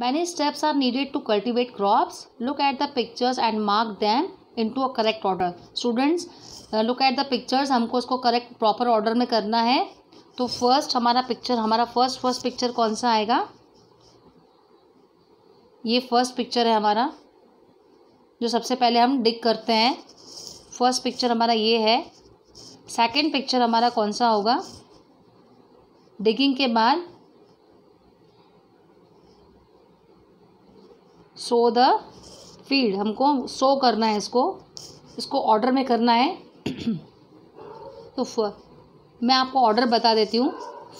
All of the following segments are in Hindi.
Many steps are needed to cultivate crops. Look at the pictures and mark them into a correct order. Students, uh, look at the pictures. हमको उसको correct proper order में करना है तो फ़र्स्ट हमारा पिक्चर हमारा फ़र्स्ट फ़र्स्ट पिक्चर कौन सा आएगा ये फ़र्स्ट पिक्चर है हमारा जो सबसे पहले हम डिग करते हैं फ़र्स्ट पिक्चर हमारा ये है सेकंड पिक्चर हमारा कौन सा होगा डिगिंग के बाद सो द फ़ील्ड हमको सो करना है इसको इसको ऑर्डर में करना है। तो मैं आपको ऑर्डर बता देती हूँ।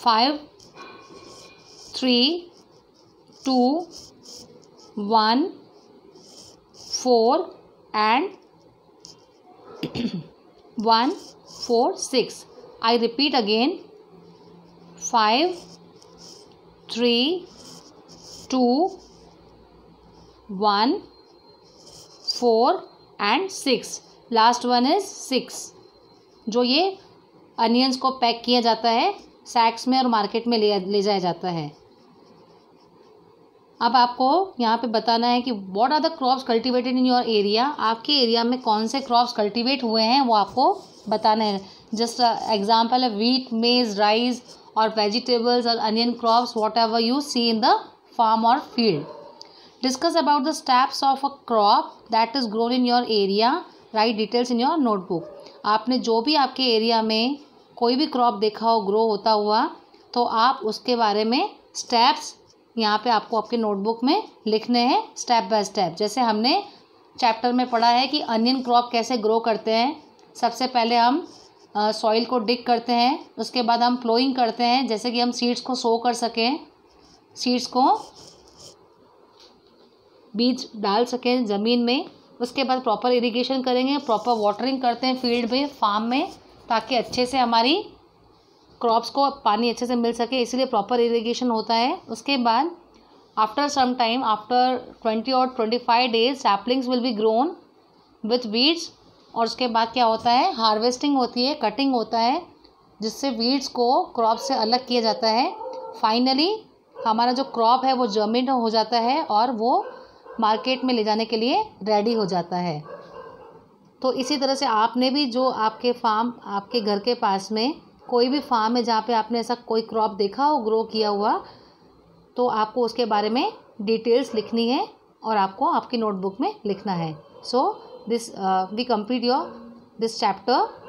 Five three two one four and one four six I repeat again five three two one, four and six last one is six जो ये अनियंस को पैक किया जाता है सैक्स में और मार्केट में ले ले जाया जाता है। अब आपको यहाँ पे बताना है कि what are the crops cultivated in your area आपके एरिया में कौन से क्रॉप्स कल्टीवेट हुए हैं, वो आपको बताना है। जस्ट एग्ज़ाम्पल है वीट मेज राइस और वेजिटेबल्स और onion crops whatever you see in the farm और field discuss about the steps of a crop that is grown in your area. Write details in your notebook. आपने जो भी आपके एरिया में कोई भी क्रॉप देखा हो ग्रो होता हुआ तो आप उसके बारे में स्टेप्स यहाँ पे आपको आपके नोटबुक में लिखने हैं स्टेप बाय स्टेप जैसे हमने चैप्टर में पढ़ा है कि अनियन क्रॉप कैसे ग्रो करते हैं, सबसे पहले हम सॉइल को डिग करते हैं, उसके बाद हम फ्लोइंग करते हैं, जैसे कि हम सीड्स को सो कर सकें सीड्स को बीज डाल सकें ज़मीन में। उसके बाद प्रॉपर इरिगेशन करेंगे प्रॉपर वाटरिंग करते हैं फ़ील्ड में फार्म में, ताकि अच्छे से हमारी क्रॉप्स को पानी अच्छे से मिल सके। इसलिए प्रॉपर इरिगेशन होता है। उसके बाद after some time after twenty और twenty five days saplings will be grown with weeds और उसके बाद क्या होता है? हार्वेस्टिंग होती है कटिंग होता है, जिससे वीड्स को क्रॉप से अलग किया जाता है। फाइनली हमारा जो क्रॉप है, वो जर्मिन हो जाता है और वो मार्केट में ले जाने के लिए रेडी हो जाता है। तो इसी तरह से आपने भी जो आपके फार्म, आपके घर के पास में कोई भी फार्म है जहाँ पे आपने ऐसा कोई क्रॉप देखा हो, ग्रो किया हुआ तो आपको उसके बारे में डिटेल्स लिखनी है और आपको आपकी नोटबुक में लिखना है। So this we complete your this chapter